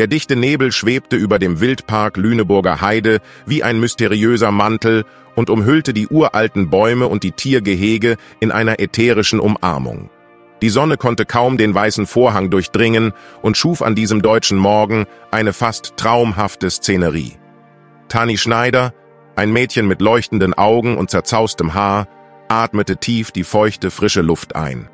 Der dichte Nebel schwebte über dem Wildpark Lüneburger Heide wie ein mysteriöser Mantel und umhüllte die uralten Bäume und die Tiergehege in einer ätherischen Umarmung. Die Sonne konnte kaum den weißen Vorhang durchdringen und schuf an diesem deutschen Morgen eine fast traumhafte Szenerie. Tani Schneider, ein Mädchen mit leuchtenden Augen und zerzaustem Haar, atmete tief die feuchte, frische Luft ein.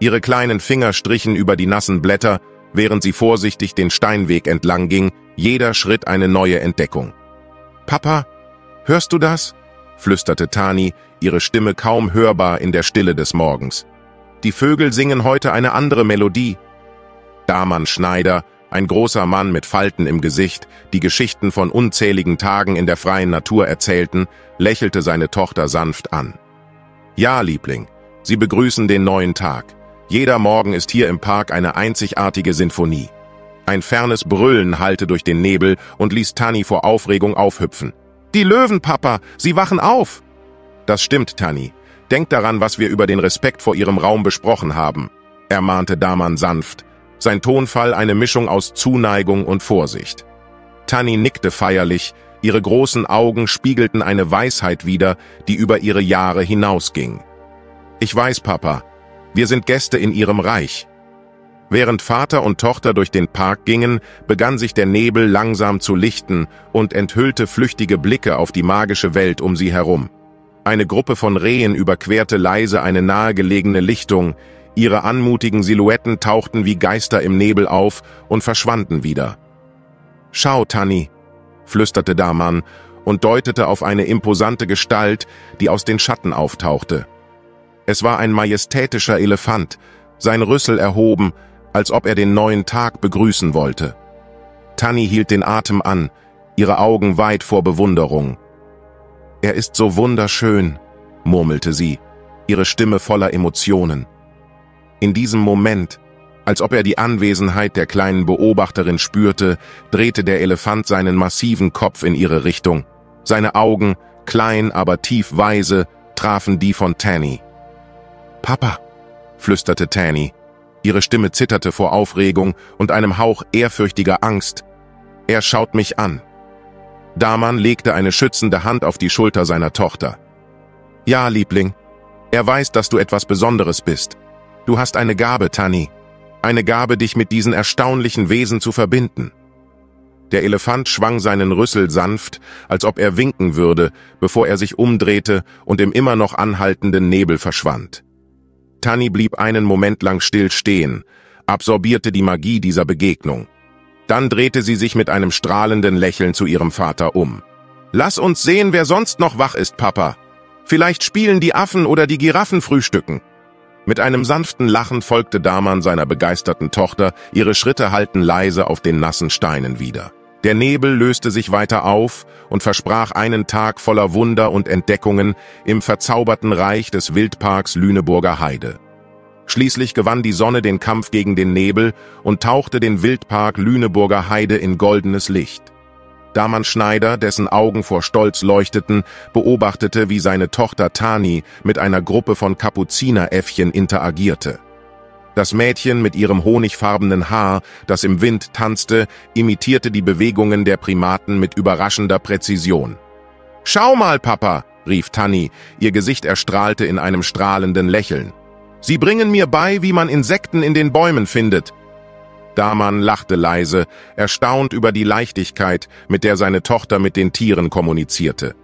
Ihre kleinen Finger strichen über die nassen Blätter, während sie vorsichtig den Steinweg entlang ging, jeder Schritt eine neue Entdeckung. Papa, hörst du das? flüsterte Tani, ihre Stimme kaum hörbar in der Stille des Morgens. Die Vögel singen heute eine andere Melodie. Daman Schneider, ein großer Mann mit Falten im Gesicht, die Geschichten von unzähligen Tagen in der freien Natur erzählten, lächelte seine Tochter sanft an. Ja, Liebling, Sie begrüßen den neuen Tag. Jeder Morgen ist hier im Park eine einzigartige Sinfonie. Ein fernes Brüllen hallte durch den Nebel und ließ Tani vor Aufregung aufhüpfen. Die Löwen, Papa, sie wachen auf! Das stimmt, Tani. Denk daran, was wir über den Respekt vor ihrem Raum besprochen haben, ermahnte Daman sanft, sein Tonfall eine Mischung aus Zuneigung und Vorsicht. Tani nickte feierlich, ihre großen Augen spiegelten eine Weisheit wider, die über ihre Jahre hinausging. Ich weiß, Papa, wir sind Gäste in ihrem Reich. Während Vater und Tochter durch den Park gingen, begann sich der Nebel langsam zu lichten und enthüllte flüchtige Blicke auf die magische Welt um sie herum. Eine Gruppe von Rehen überquerte leise eine nahegelegene Lichtung, ihre anmutigen Silhouetten tauchten wie Geister im Nebel auf und verschwanden wieder. Schau, Tanni, flüsterte Daman und deutete auf eine imposante Gestalt, die aus den Schatten auftauchte. Es war ein majestätischer Elefant, sein Rüssel erhoben, als ob er den neuen Tag begrüßen wollte. Tanni hielt den Atem an, ihre Augen weit vor Bewunderung. Er ist so wunderschön, murmelte sie, ihre Stimme voller Emotionen. In diesem Moment, als ob er die Anwesenheit der kleinen Beobachterin spürte, drehte der Elefant seinen massiven Kopf in ihre Richtung. Seine Augen, klein aber tief weise, trafen die von Tanny. Papa, flüsterte Tanny. Ihre Stimme zitterte vor Aufregung und einem Hauch ehrfürchtiger Angst. Er schaut mich an. Daman legte eine schützende Hand auf die Schulter seiner Tochter. Ja, Liebling, er weiß, dass du etwas Besonderes bist. Du hast eine Gabe, Tani. Eine Gabe, dich mit diesen erstaunlichen Wesen zu verbinden. Der Elefant schwang seinen Rüssel sanft, als ob er winken würde, bevor er sich umdrehte und im immer noch anhaltenden Nebel verschwand. Tani blieb einen Moment lang still stehen, absorbierte die Magie dieser Begegnung. Dann drehte sie sich mit einem strahlenden Lächeln zu ihrem Vater um. Lass uns sehen, wer sonst noch wach ist, Papa. Vielleicht spielen die Affen oder die Giraffen frühstücken. Mit einem sanften Lachen folgte Daman seiner begeisterten Tochter, ihre Schritte hallten leise auf den nassen Steinen wieder. Der Nebel löste sich weiter auf und versprach einen Tag voller Wunder und Entdeckungen im verzauberten Reich des Wildparks Lüneburger Heide. Schließlich gewann die Sonne den Kampf gegen den Nebel und tauchte den Wildpark Lüneburger Heide in goldenes Licht. Daman Schneider, dessen Augen vor Stolz leuchteten, beobachtete, wie seine Tochter Tani mit einer Gruppe von Kapuzineräffchen interagierte. Das Mädchen mit ihrem honigfarbenen Haar, das im Wind tanzte, imitierte die Bewegungen der Primaten mit überraschender Präzision. »Schau mal, Papa«, rief Tanni, ihr Gesicht erstrahlte in einem strahlenden Lächeln. »Sie bringen mir bei, wie man Insekten in den Bäumen findet.« Daman lachte leise, erstaunt über die Leichtigkeit, mit der seine Tochter mit den Tieren kommunizierte.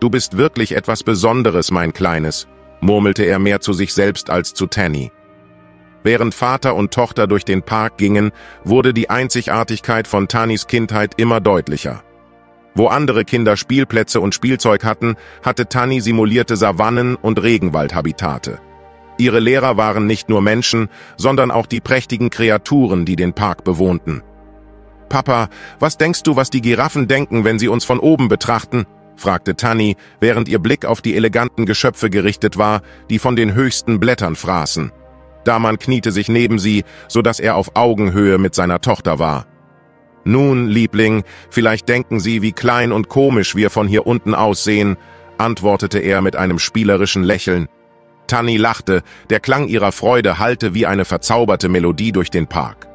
»Du bist wirklich etwas Besonderes, mein Kleines«, murmelte er mehr zu sich selbst als zu Tanny. Während Vater und Tochter durch den Park gingen, wurde die Einzigartigkeit von Tanis Kindheit immer deutlicher. Wo andere Kinder Spielplätze und Spielzeug hatten, hatte Tani simulierte Savannen und Regenwaldhabitate. Ihre Lehrer waren nicht nur Menschen, sondern auch die prächtigen Kreaturen, die den Park bewohnten. Papa, was denkst du, was die Giraffen denken, wenn sie uns von oben betrachten? fragte Tani, während ihr Blick auf die eleganten Geschöpfe gerichtet war, die von den höchsten Blättern fraßen. Daman kniete sich neben sie, so dass er auf Augenhöhe mit seiner Tochter war. Nun, Liebling, vielleicht denken Sie, wie klein und komisch wir von hier unten aussehen, antwortete er mit einem spielerischen Lächeln. Tanni lachte, der Klang ihrer Freude hallte wie eine verzauberte Melodie durch den Park.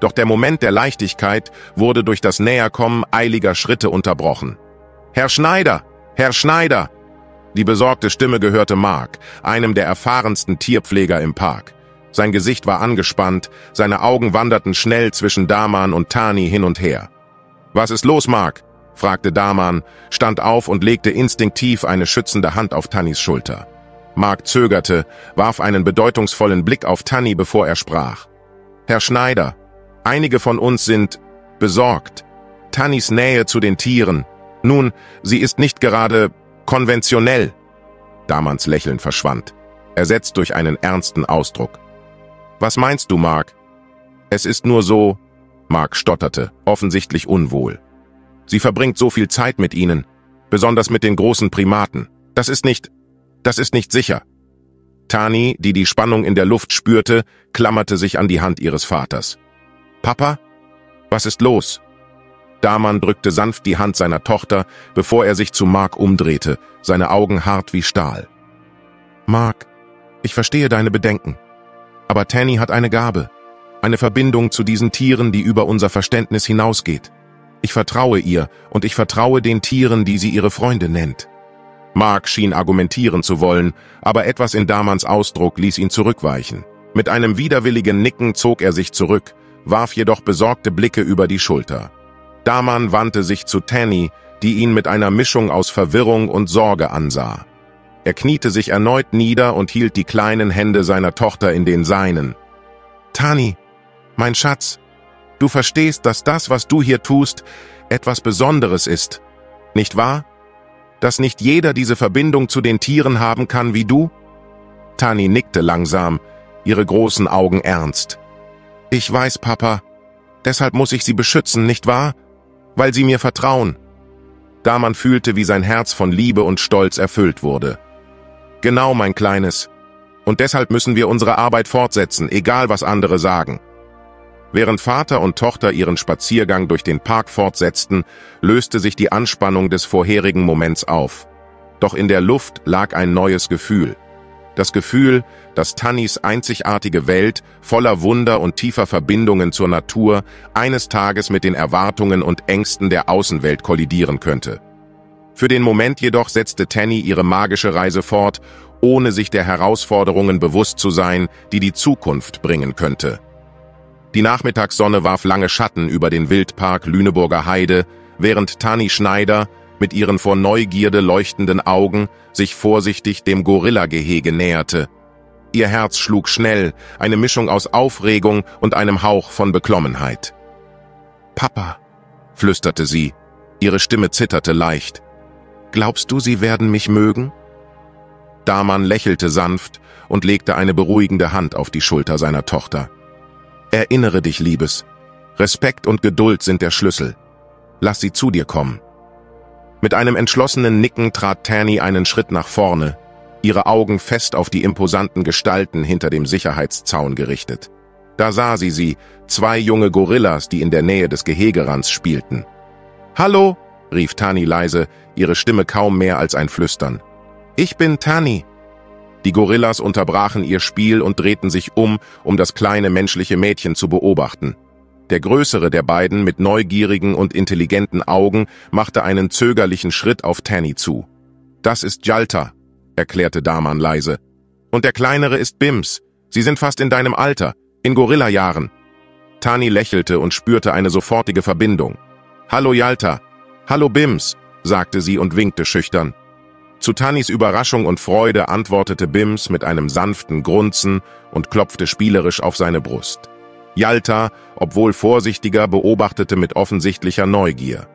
Doch der Moment der Leichtigkeit wurde durch das Näherkommen eiliger Schritte unterbrochen. Herr Schneider! Herr Schneider! Die besorgte Stimme gehörte Mark, einem der erfahrensten Tierpfleger im Park. Sein Gesicht war angespannt, seine Augen wanderten schnell zwischen Daman und Tani hin und her. »Was ist los, Mark?« fragte Daman, stand auf und legte instinktiv eine schützende Hand auf Tannys Schulter. Mark zögerte, warf einen bedeutungsvollen Blick auf Tanny, bevor er sprach. »Herr Schneider, einige von uns sind besorgt. Tannys Nähe zu den Tieren. Nun, sie ist nicht gerade konventionell.« Damans Lächeln verschwand, ersetzt durch einen ernsten Ausdruck. »Was meinst du, Mark?« »Es ist nur so...« Mark stotterte, offensichtlich unwohl. »Sie verbringt so viel Zeit mit ihnen, besonders mit den großen Primaten. Das ist nicht... das ist nicht sicher.« Tani, die die Spannung in der Luft spürte, klammerte sich an die Hand ihres Vaters. »Papa? Was ist los?« Daman drückte sanft die Hand seiner Tochter, bevor er sich zu Mark umdrehte, seine Augen hart wie Stahl. »Mark, ich verstehe deine Bedenken. Aber Tanny hat eine Gabe, eine Verbindung zu diesen Tieren, die über unser Verständnis hinausgeht. Ich vertraue ihr und ich vertraue den Tieren, die sie ihre Freunde nennt. Mark schien argumentieren zu wollen, aber etwas in Damans Ausdruck ließ ihn zurückweichen. Mit einem widerwilligen Nicken zog er sich zurück, warf jedoch besorgte Blicke über die Schulter. Daman wandte sich zu Tanny, die ihn mit einer Mischung aus Verwirrung und Sorge ansah. Er kniete sich erneut nieder und hielt die kleinen Hände seiner Tochter in den seinen. Tani, mein Schatz, du verstehst, dass das, was du hier tust, etwas Besonderes ist, nicht wahr? Dass nicht jeder diese Verbindung zu den Tieren haben kann wie du? Tani nickte langsam, ihre großen Augen ernst. Ich weiß, Papa. Deshalb muss ich sie beschützen, nicht wahr? Weil sie mir vertrauen. Da man fühlte, wie sein Herz von Liebe und Stolz erfüllt wurde. Genau, mein Kleines. Und deshalb müssen wir unsere Arbeit fortsetzen, egal was andere sagen. Während Vater und Tochter ihren Spaziergang durch den Park fortsetzten, löste sich die Anspannung des vorherigen Moments auf. Doch in der Luft lag ein neues Gefühl. Das Gefühl, dass Tannys einzigartige Welt, voller Wunder und tiefer Verbindungen zur Natur, eines Tages mit den Erwartungen und Ängsten der Außenwelt kollidieren könnte. Für den Moment jedoch setzte Tanny ihre magische Reise fort, ohne sich der Herausforderungen bewusst zu sein, die die Zukunft bringen könnte. Die Nachmittagssonne warf lange Schatten über den Wildpark Lüneburger Heide, während Tani Schneider mit ihren vor Neugierde leuchtenden Augen sich vorsichtig dem Gorilla-Gehege näherte. Ihr Herz schlug schnell, eine Mischung aus Aufregung und einem Hauch von Beklommenheit. »Papa«, flüsterte sie, ihre Stimme zitterte leicht. Glaubst du, sie werden mich mögen? Daman lächelte sanft und legte eine beruhigende Hand auf die Schulter seiner Tochter. Erinnere dich, Liebes. Respekt und Geduld sind der Schlüssel. Lass sie zu dir kommen. Mit einem entschlossenen Nicken trat Tanny einen Schritt nach vorne, ihre Augen fest auf die imposanten Gestalten hinter dem Sicherheitszaun gerichtet. Da sah sie sie, zwei junge Gorillas, die in der Nähe des Gehegerands spielten. »Hallo«, rief Tani leise, ihre Stimme kaum mehr als ein Flüstern. Ich bin Tani. Die Gorillas unterbrachen ihr Spiel und drehten sich um, um das kleine menschliche Mädchen zu beobachten. Der größere der beiden mit neugierigen und intelligenten Augen machte einen zögerlichen Schritt auf Tani zu. Das ist Jalta, erklärte Daman leise. Und der kleinere ist Bims. Sie sind fast in deinem Alter, in Gorillajahren. Tani lächelte und spürte eine sofortige Verbindung. Hallo Jalta. Hallo Bims sagte sie und winkte schüchtern. Zu Tannys Überraschung und Freude antwortete Bims mit einem sanften Grunzen und klopfte spielerisch auf seine Brust. Jalta, obwohl vorsichtiger, beobachtete mit offensichtlicher Neugier.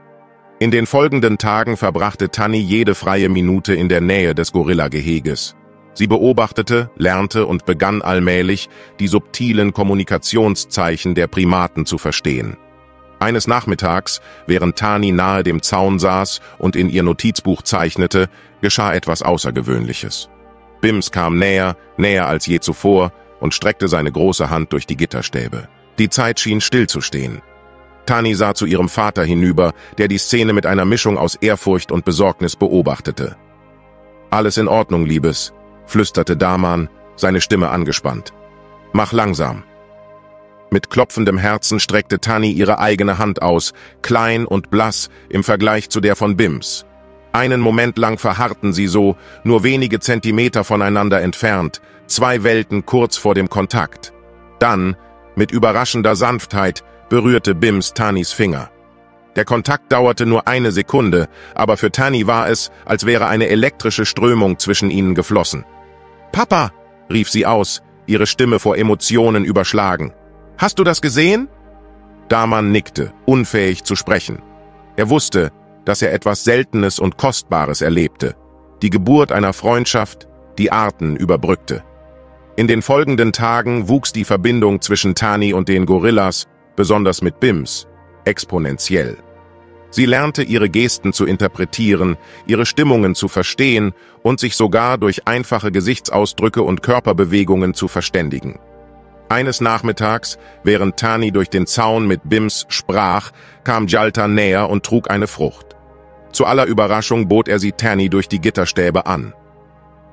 In den folgenden Tagen verbrachte Tanni jede freie Minute in der Nähe des Gorillageheges. Sie beobachtete, lernte und begann allmählich, die subtilen Kommunikationszeichen der Primaten zu verstehen. Eines Nachmittags, während Tani nahe dem Zaun saß und in ihr Notizbuch zeichnete, geschah etwas Außergewöhnliches. Bims kam näher, näher als je zuvor und streckte seine große Hand durch die Gitterstäbe. Die Zeit schien stillzustehen. Tani sah zu ihrem Vater hinüber, der die Szene mit einer Mischung aus Ehrfurcht und Besorgnis beobachtete. Alles in Ordnung, Liebes, flüsterte Daman, seine Stimme angespannt. Mach langsam. Mit klopfendem Herzen streckte Tani ihre eigene Hand aus, klein und blass im Vergleich zu der von Bims. Einen Moment lang verharrten sie so, nur wenige Zentimeter voneinander entfernt, zwei Welten kurz vor dem Kontakt. Dann, mit überraschender Sanftheit, berührte Bims Tanis Finger. Der Kontakt dauerte nur eine Sekunde, aber für Tani war es, als wäre eine elektrische Strömung zwischen ihnen geflossen. »Papa!« rief sie aus, ihre Stimme vor Emotionen überschlagen. »Hast du das gesehen?« Daman nickte, unfähig zu sprechen. Er wusste, dass er etwas Seltenes und Kostbares erlebte. Die Geburt einer Freundschaft, die Arten überbrückte. In den folgenden Tagen wuchs die Verbindung zwischen Tani und den Gorillas, besonders mit Bims, exponentiell. Sie lernte ihre Gesten zu interpretieren, ihre Stimmungen zu verstehen und sich sogar durch einfache Gesichtsausdrücke und Körperbewegungen zu verständigen. Eines Nachmittags, während Tani durch den Zaun mit Bims sprach, kam Jalta näher und trug eine Frucht. Zu aller Überraschung bot er sie Tani durch die Gitterstäbe an.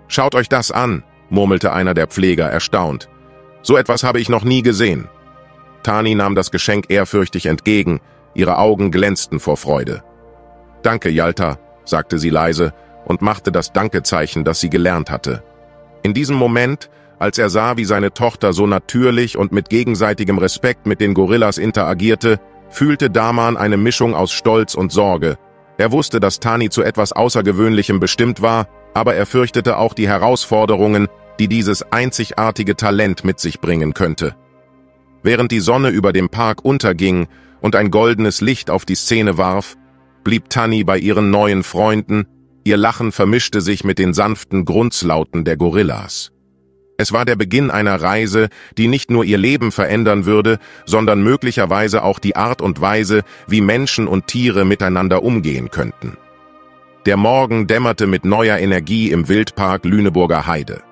»Schaut euch das an«, murmelte einer der Pfleger erstaunt. »So etwas habe ich noch nie gesehen.« Tani nahm das Geschenk ehrfürchtig entgegen, ihre Augen glänzten vor Freude. »Danke, Jalta«, sagte sie leise und machte das Dankezeichen, das sie gelernt hatte. In diesem Moment, als er sah, wie seine Tochter so natürlich und mit gegenseitigem Respekt mit den Gorillas interagierte, fühlte Daman eine Mischung aus Stolz und Sorge. Er wusste, dass Tani zu etwas Außergewöhnlichem bestimmt war, aber er fürchtete auch die Herausforderungen, die dieses einzigartige Talent mit sich bringen könnte. Während die Sonne über dem Park unterging und ein goldenes Licht auf die Szene warf, blieb Tanni bei ihren neuen Freunden, ihr Lachen vermischte sich mit den sanften Grunzlauten der Gorillas. Es war der Beginn einer Reise, die nicht nur ihr Leben verändern würde, sondern möglicherweise auch die Art und Weise, wie Menschen und Tiere miteinander umgehen könnten. Der Morgen dämmerte mit neuer Energie im Wildpark Lüneburger Heide.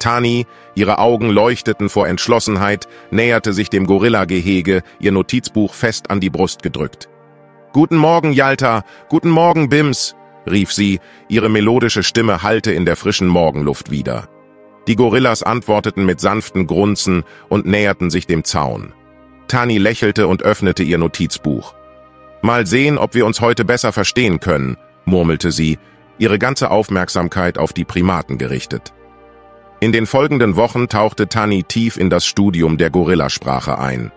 Tani, ihre Augen leuchteten vor Entschlossenheit, näherte sich dem Gorilla-Gehege, ihr Notizbuch fest an die Brust gedrückt. »Guten Morgen, Yalta! Guten Morgen, Bims!« rief sie, ihre melodische Stimme hallte in der frischen Morgenluft wieder. Die Gorillas antworteten mit sanften Grunzen und näherten sich dem Zaun. Tani lächelte und öffnete ihr Notizbuch. »Mal sehen, ob wir uns heute besser verstehen können«, murmelte sie, ihre ganze Aufmerksamkeit auf die Primaten gerichtet. In den folgenden Wochen tauchte Tani tief in das Studium der Gorillasprache ein.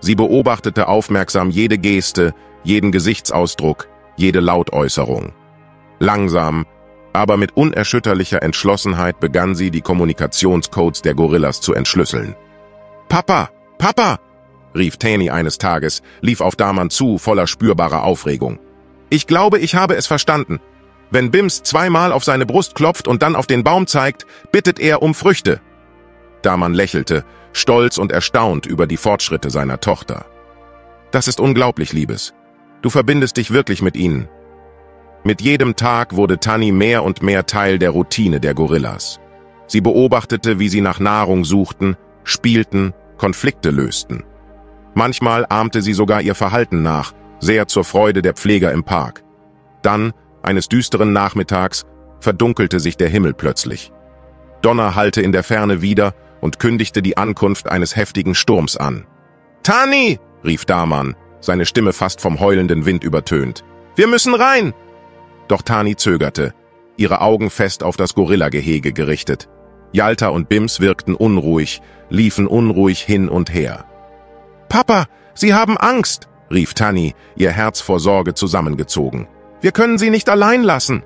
Sie beobachtete aufmerksam jede Geste, jeden Gesichtsausdruck, jede Lautäußerung. Langsam, aber mit unerschütterlicher Entschlossenheit begann sie, die Kommunikationscodes der Gorillas zu entschlüsseln. »Papa! Papa!« rief Tani eines Tages, lief auf Daman zu, voller spürbarer Aufregung. »Ich glaube, ich habe es verstanden. Wenn Bims zweimal auf seine Brust klopft und dann auf den Baum zeigt, bittet er um Früchte. Daman lächelte, stolz und erstaunt über die Fortschritte seiner Tochter. Das ist unglaublich, Liebes. Du verbindest dich wirklich mit ihnen. Mit jedem Tag wurde Tani mehr und mehr Teil der Routine der Gorillas. Sie beobachtete, wie sie nach Nahrung suchten, spielten, Konflikte lösten. Manchmal ahmte sie sogar ihr Verhalten nach, sehr zur Freude der Pfleger im Park. Dann eines düsteren Nachmittags verdunkelte sich der Himmel plötzlich. Donner hallte in der Ferne wieder und kündigte die Ankunft eines heftigen Sturms an. »Tani!« rief Daman, seine Stimme fast vom heulenden Wind übertönt. »Wir müssen rein!« Doch Tani zögerte, ihre Augen fest auf das Gorillagehege gerichtet. Jalta und Bims wirkten unruhig, liefen unruhig hin und her. »Papa, Sie haben Angst!« rief Tani, ihr Herz vor Sorge zusammengezogen. Wir können sie nicht allein lassen.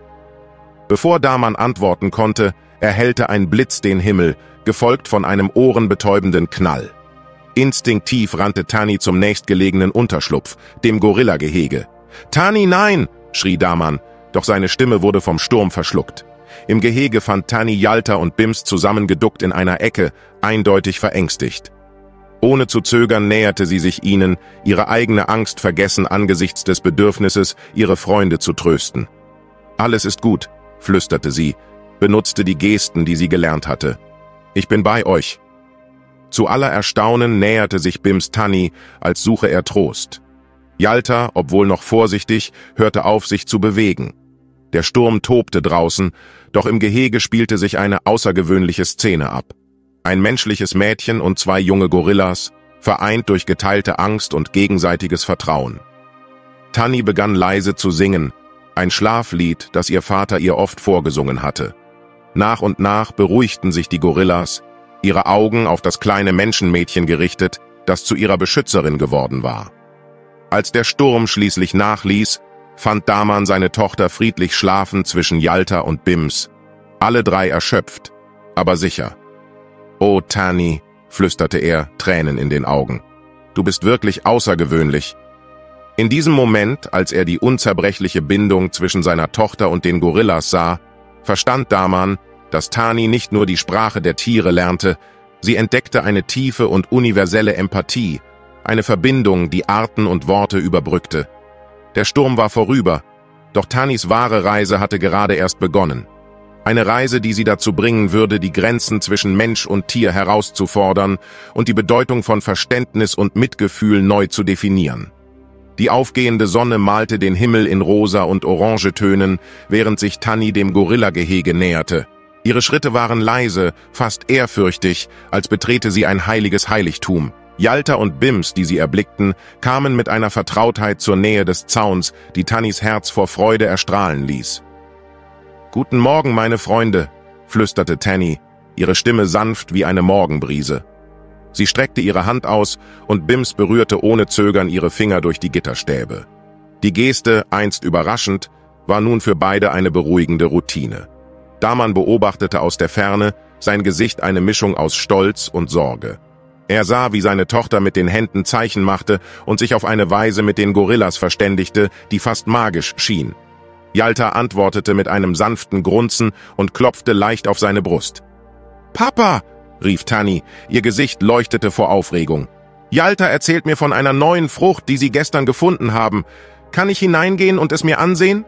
Bevor Daman antworten konnte, erhellte ein Blitz den Himmel, gefolgt von einem ohrenbetäubenden Knall. Instinktiv rannte Tani zum nächstgelegenen Unterschlupf, dem Gorillagehege. »Tani, nein!« schrie Daman, doch seine Stimme wurde vom Sturm verschluckt. Im Gehege fand Tani Yalta und Bims zusammengeduckt in einer Ecke, eindeutig verängstigt. Ohne zu zögern näherte sie sich ihnen, ihre eigene Angst vergessen angesichts des Bedürfnisses, ihre Freunde zu trösten. Alles ist gut, flüsterte sie, benutzte die Gesten, die sie gelernt hatte. Ich bin bei euch. Zu aller Erstaunen näherte sich Bims Tanni, als suche er Trost. Jalta, obwohl noch vorsichtig, hörte auf, sich zu bewegen. Der Sturm tobte draußen, doch im Gehege spielte sich eine außergewöhnliche Szene ab. Ein menschliches Mädchen und zwei junge Gorillas, vereint durch geteilte Angst und gegenseitiges Vertrauen. Tanni begann leise zu singen, ein Schlaflied, das ihr Vater ihr oft vorgesungen hatte. Nach und nach beruhigten sich die Gorillas, ihre Augen auf das kleine Menschenmädchen gerichtet, das zu ihrer Beschützerin geworden war. Als der Sturm schließlich nachließ, fand Daman seine Tochter friedlich schlafen zwischen Yalta und Bims, alle drei erschöpft, aber sicher. Oh, Tani, flüsterte er, Tränen in den Augen. Du bist wirklich außergewöhnlich. In diesem Moment, als er die unzerbrechliche Bindung zwischen seiner Tochter und den Gorillas sah, verstand Daman, dass Tani nicht nur die Sprache der Tiere lernte, sie entdeckte eine tiefe und universelle Empathie, eine Verbindung, die Arten und Worte überbrückte. Der Sturm war vorüber, doch Tanis wahre Reise hatte gerade erst begonnen. Eine Reise, die sie dazu bringen würde, die Grenzen zwischen Mensch und Tier herauszufordern und die Bedeutung von Verständnis und Mitgefühl neu zu definieren. Die aufgehende Sonne malte den Himmel in rosa und orange Tönen, während sich Tanni dem Gorillagehege näherte. Ihre Schritte waren leise, fast ehrfürchtig, als betrete sie ein heiliges Heiligtum. Yalta und Bims, die sie erblickten, kamen mit einer Vertrautheit zur Nähe des Zauns, die Tannis Herz vor Freude erstrahlen ließ. »Guten Morgen, meine Freunde«, flüsterte Tanny, ihre Stimme sanft wie eine Morgenbrise. Sie streckte ihre Hand aus und Bims berührte ohne Zögern ihre Finger durch die Gitterstäbe. Die Geste, einst überraschend, war nun für beide eine beruhigende Routine. Daman beobachtete aus der Ferne, sein Gesicht eine Mischung aus Stolz und Sorge. Er sah, wie seine Tochter mit den Händen Zeichen machte und sich auf eine Weise mit den Gorillas verständigte, die fast magisch schien. Yalta antwortete mit einem sanften Grunzen und klopfte leicht auf seine Brust. »Papa!« rief Tani, ihr Gesicht leuchtete vor Aufregung. »Yalta erzählt mir von einer neuen Frucht, die sie gestern gefunden haben. Kann ich hineingehen und es mir ansehen?«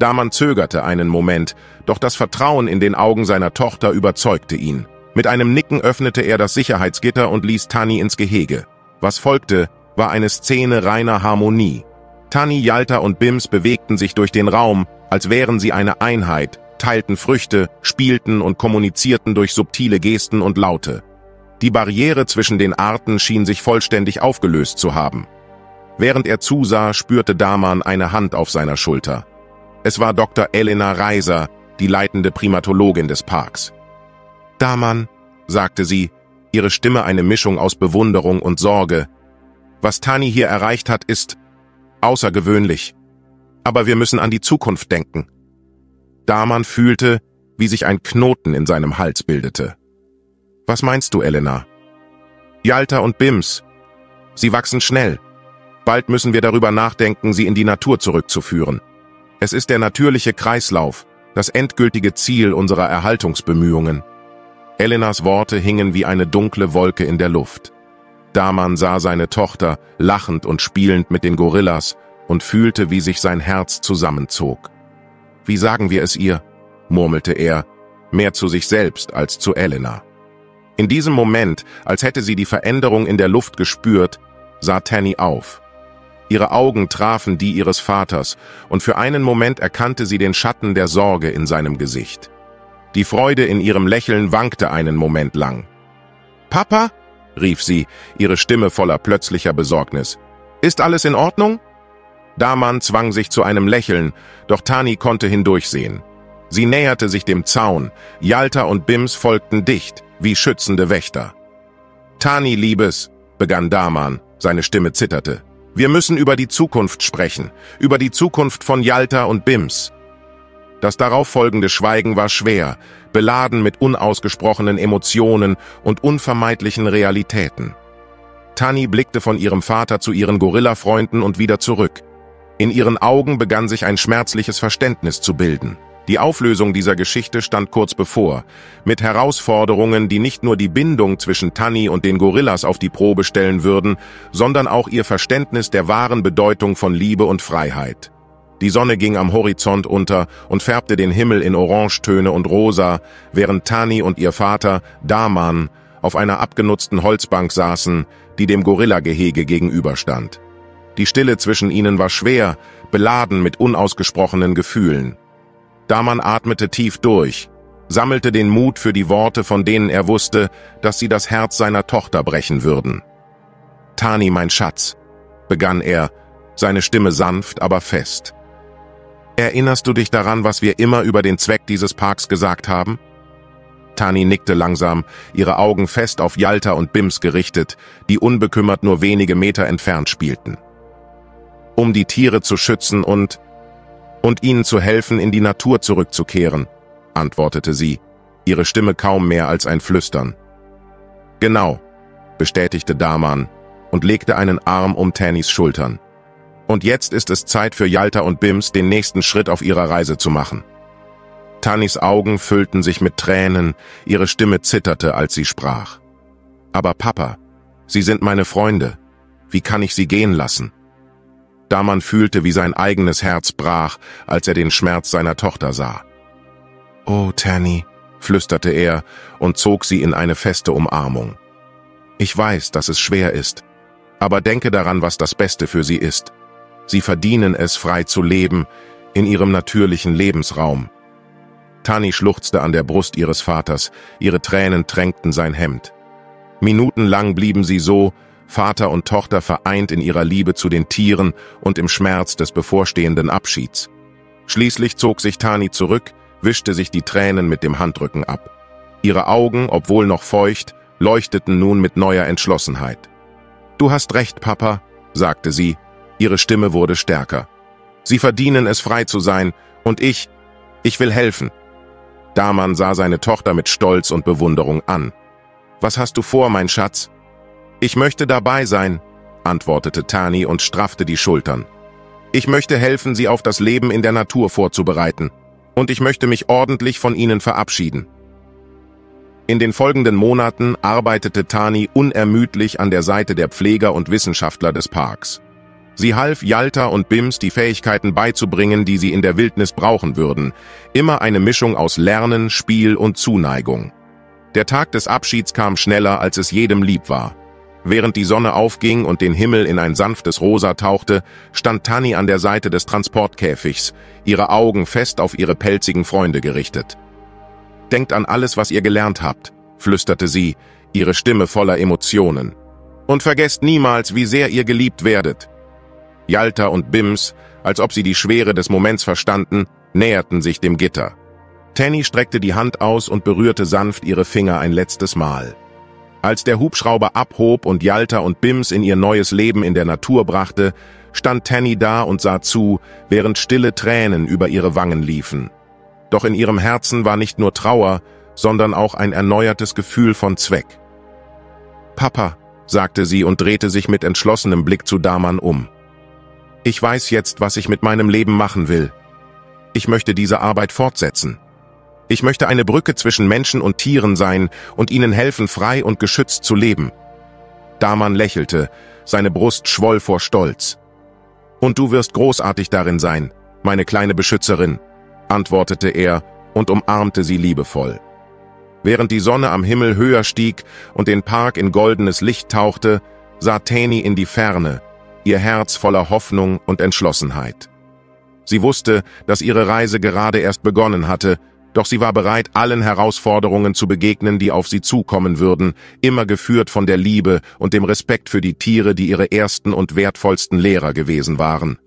Daman zögerte einen Moment, doch das Vertrauen in den Augen seiner Tochter überzeugte ihn. Mit einem Nicken öffnete er das Sicherheitsgitter und ließ Tani ins Gehege. Was folgte, war eine Szene reiner Harmonie. Tani, Yalta und Bims bewegten sich durch den Raum, als wären sie eine Einheit, teilten Früchte, spielten und kommunizierten durch subtile Gesten und Laute. Die Barriere zwischen den Arten schien sich vollständig aufgelöst zu haben. Während er zusah, spürte Daman eine Hand auf seiner Schulter. Es war Dr. Elena Reiser, die leitende Primatologin des Parks. Daman, sagte sie, ihre Stimme eine Mischung aus Bewunderung und Sorge. Was Tani hier erreicht hat, ist, Außergewöhnlich. Aber wir müssen an die Zukunft denken. Daman fühlte, wie sich ein Knoten in seinem Hals bildete. Was meinst du, Elena? Yalta und Bims. Sie wachsen schnell. Bald müssen wir darüber nachdenken, sie in die Natur zurückzuführen. Es ist der natürliche Kreislauf, das endgültige Ziel unserer Erhaltungsbemühungen. Elenas Worte hingen wie eine dunkle Wolke in der Luft. Daman sah seine Tochter lachend und spielend mit den Gorillas und fühlte, wie sich sein Herz zusammenzog. Wie sagen wir es ihr? murmelte er, mehr zu sich selbst als zu Elena. In diesem Moment, als hätte sie die Veränderung in der Luft gespürt, sah Tanny auf. Ihre Augen trafen die ihres Vaters, und für einen Moment erkannte sie den Schatten der Sorge in seinem Gesicht. Die Freude in ihrem Lächeln wankte einen Moment lang. »Papa?« rief sie, ihre Stimme voller plötzlicher Besorgnis. Ist alles in Ordnung? Daman zwang sich zu einem Lächeln, doch Tani konnte hindurchsehen. Sie näherte sich dem Zaun, Yalta und Bims folgten dicht, wie schützende Wächter. Tani, Liebes, begann Daman, seine Stimme zitterte. Wir müssen über die Zukunft sprechen, über die Zukunft von Yalta und Bims. Das darauf folgende Schweigen war schwer, beladen mit unausgesprochenen Emotionen und unvermeidlichen Realitäten. Tani blickte von ihrem Vater zu ihren Gorilla-Freunden und wieder zurück. In ihren Augen begann sich ein schmerzliches Verständnis zu bilden. Die Auflösung dieser Geschichte stand kurz bevor, mit Herausforderungen, die nicht nur die Bindung zwischen Tani und den Gorillas auf die Probe stellen würden, sondern auch ihr Verständnis der wahren Bedeutung von Liebe und Freiheit. Die Sonne ging am Horizont unter und färbte den Himmel in Orangetöne und Rosa, während Tani und ihr Vater, Daman, auf einer abgenutzten Holzbank saßen, die dem Gorillagehege gegenüberstand. Die Stille zwischen ihnen war schwer, beladen mit unausgesprochenen Gefühlen. Daman atmete tief durch, sammelte den Mut für die Worte, von denen er wusste, dass sie das Herz seiner Tochter brechen würden. Tani, mein Schatz, begann er, seine Stimme sanft, aber fest. Erinnerst du dich daran, was wir immer über den Zweck dieses Parks gesagt haben? Tani nickte langsam, ihre Augen fest auf Yalta und Bims gerichtet, die unbekümmert nur wenige Meter entfernt spielten. Um die Tiere zu schützen und... und ihnen zu helfen, in die Natur zurückzukehren, antwortete sie, ihre Stimme kaum mehr als ein Flüstern. Genau, bestätigte Daman und legte einen Arm um Tannys Schultern. Und jetzt ist es Zeit für Yalta und Bims, den nächsten Schritt auf ihrer Reise zu machen. Tannys Augen füllten sich mit Tränen, ihre Stimme zitterte, als sie sprach. Aber Papa, Sie sind meine Freunde. Wie kann ich Sie gehen lassen? Daman fühlte, wie sein eigenes Herz brach, als er den Schmerz seiner Tochter sah. Oh, Tanny, flüsterte er und zog sie in eine feste Umarmung. Ich weiß, dass es schwer ist, aber denke daran, was das Beste für sie ist. Sie verdienen es, frei zu leben, in ihrem natürlichen Lebensraum. Tani schluchzte an der Brust ihres Vaters, ihre Tränen tränkten sein Hemd. Minutenlang blieben sie so, Vater und Tochter vereint in ihrer Liebe zu den Tieren und im Schmerz des bevorstehenden Abschieds. Schließlich zog sich Tani zurück, wischte sich die Tränen mit dem Handrücken ab. Ihre Augen, obwohl noch feucht, leuchteten nun mit neuer Entschlossenheit. Du hast recht, Papa, sagte sie. Ihre Stimme wurde stärker. Sie verdienen es, frei zu sein, und ich, ich will helfen. Daman sah seine Tochter mit Stolz und Bewunderung an. Was hast du vor, mein Schatz? Ich möchte dabei sein, antwortete Tani und straffte die Schultern. Ich möchte helfen, sie auf das Leben in der Natur vorzubereiten und ich möchte mich ordentlich von ihnen verabschieden. In den folgenden Monaten arbeitete Tani unermüdlich an der Seite der Pfleger und Wissenschaftler des Parks. Sie half Yalta und Bims, die Fähigkeiten beizubringen, die sie in der Wildnis brauchen würden. Immer eine Mischung aus Lernen, Spiel und Zuneigung. Der Tag des Abschieds kam schneller, als es jedem lieb war. Während die Sonne aufging und den Himmel in ein sanftes Rosa tauchte, stand Tani an der Seite des Transportkäfigs, ihre Augen fest auf ihre pelzigen Freunde gerichtet. Denkt an alles, was ihr gelernt habt, flüsterte sie, ihre Stimme voller Emotionen. Und vergesst niemals, wie sehr ihr geliebt werdet. Yalta und Bims, als ob sie die Schwere des Moments verstanden, näherten sich dem Gitter. Tanny streckte die Hand aus und berührte sanft ihre Finger ein letztes Mal. Als der Hubschrauber abhob und Yalta und Bims in ihr neues Leben in der Natur brachte, stand Tanny da und sah zu, während stille Tränen über ihre Wangen liefen. Doch in ihrem Herzen war nicht nur Trauer, sondern auch ein erneuertes Gefühl von Zweck. Papa, sagte sie und drehte sich mit entschlossenem Blick zu Daman um. Ich weiß jetzt, was ich mit meinem Leben machen will. Ich möchte diese Arbeit fortsetzen. Ich möchte eine Brücke zwischen Menschen und Tieren sein und ihnen helfen, frei und geschützt zu leben. Daman lächelte, seine Brust schwoll vor Stolz. Und du wirst großartig darin sein, meine kleine Beschützerin, antwortete er und umarmte sie liebevoll. Während die Sonne am Himmel höher stieg und den Park in goldenes Licht tauchte, sah Tani in die Ferne, ihr Herz voller Hoffnung und Entschlossenheit. Sie wusste, dass ihre Reise gerade erst begonnen hatte doch sie war bereit, allen Herausforderungen zu begegnen, die auf sie zukommen würden, immer geführt von der Liebe und dem Respekt für die Tiere, die ihre ersten und wertvollsten Lehrer gewesen waren.